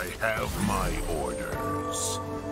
I have my orders.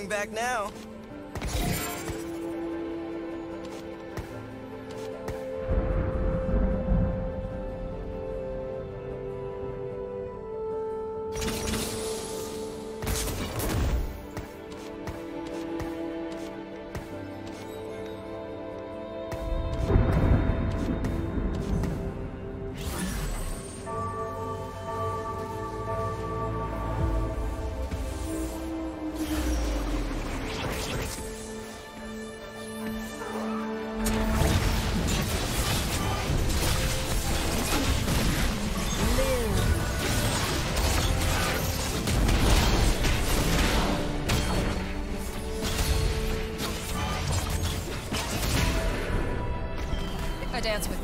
Turning back now. Dance with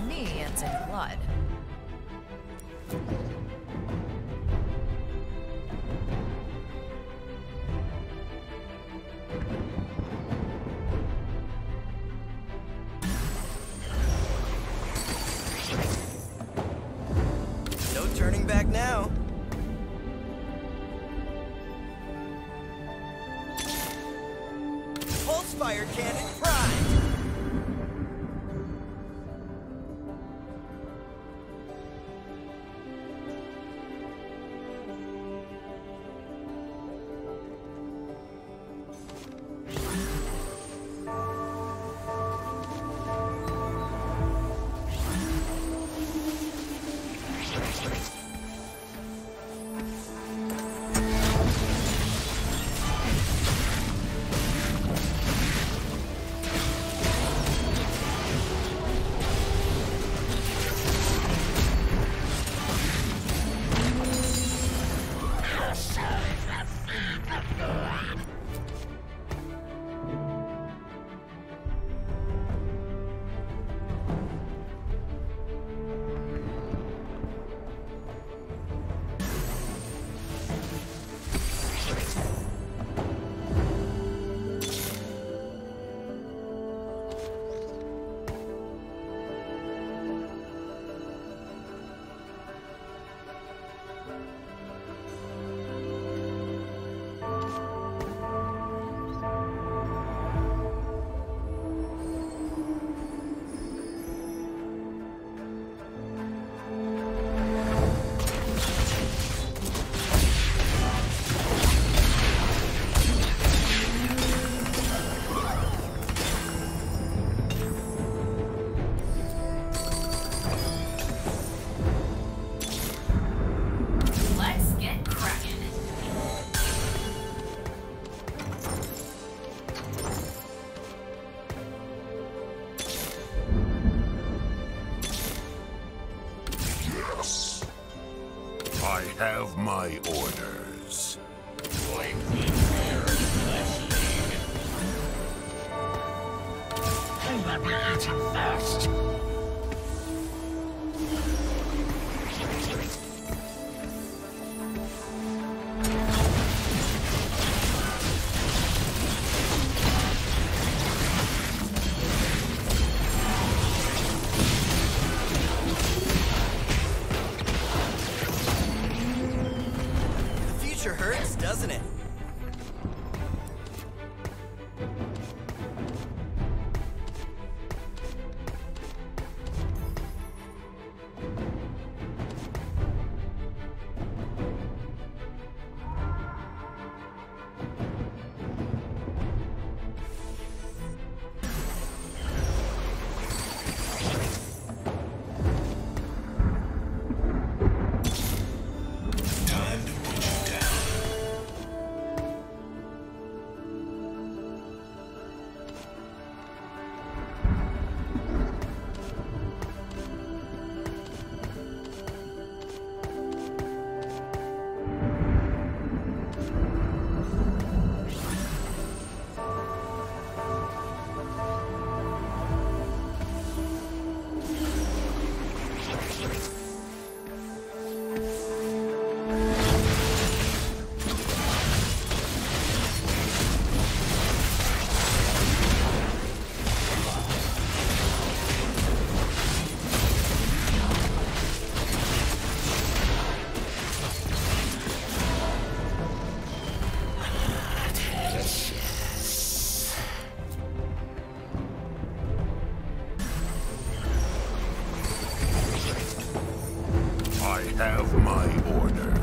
have my orders.